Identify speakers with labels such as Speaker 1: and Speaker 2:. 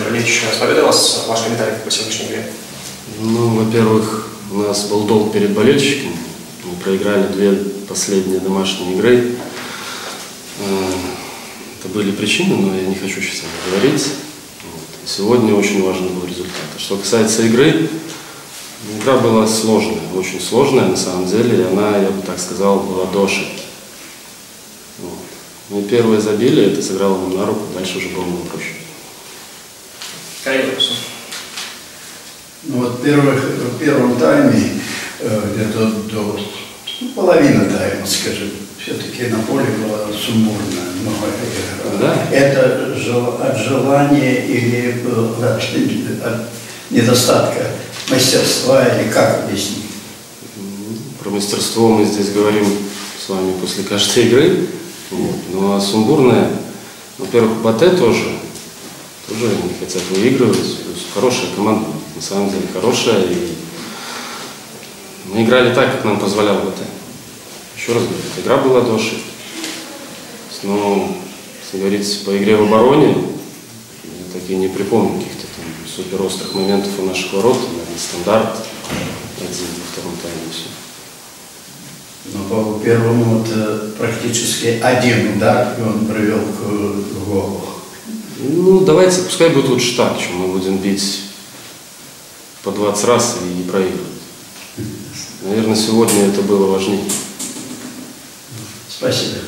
Speaker 1: Валерьевич, победа вас, ваш комментарий по сегодняшней игре.
Speaker 2: Ну, во-первых, у нас был долг перед болельщиками. Мы проиграли две последние домашние игры. Э, Это были причины, но я не хочу сейчас о них говорить. Вот. Сегодня очень важный был результат. А Что касается игры, игра была сложная, очень сложная на самом деле, и она, я бы так сказал, была до ошибки. Вот. Мы первые забили, это сыграло нам на руку, дальше уже было нам проще.
Speaker 1: Вопрос.
Speaker 3: Ну вот в, первых, в первом тайме, э, где-то до ну, половины тайма, скажем, все-таки на поле было сумбурно, много игр.
Speaker 2: Да.
Speaker 3: Это жел- от желания или э, от, недостатка мастерства, или как объяснить?
Speaker 2: Про мастерство мы здесь говорим с вами после каждой игры. Вот. Ну а сумбурная, во-первых, Батэ тоже, тоже не хотят выигрывать. То есть хорошая команда, на самом деле хорошая. И мы играли так, как нам позволял Батэ. Еще раз говорю, игра была до ошибки. Но, если говорить по игре в обороне, я так и не припомню каких-то там супер моментов у наших ворот. Наверное, стандарт один во втором тайме все.
Speaker 3: Но по первому вот, э, практически один удар, и он привел к, к голу.
Speaker 2: Ну, давайте, пускай будет лучше так, чем мы будем бить по 20 раз и не проигрывать. Наверное, сегодня это было важнее.
Speaker 3: Спасибо.